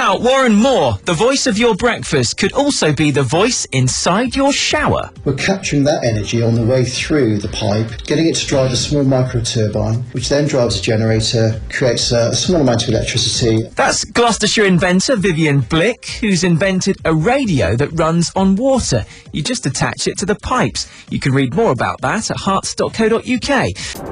Now, Warren Moore, the voice of your breakfast, could also be the voice inside your shower. We're capturing that energy on the way through the pipe, getting it to drive a small micro turbine, which then drives a generator, creates a, a small amount of electricity. That's Gloucestershire inventor Vivian Blick, who's invented a radio that runs on water. You just attach it to the pipes. You can read more about that at hearts.co.uk.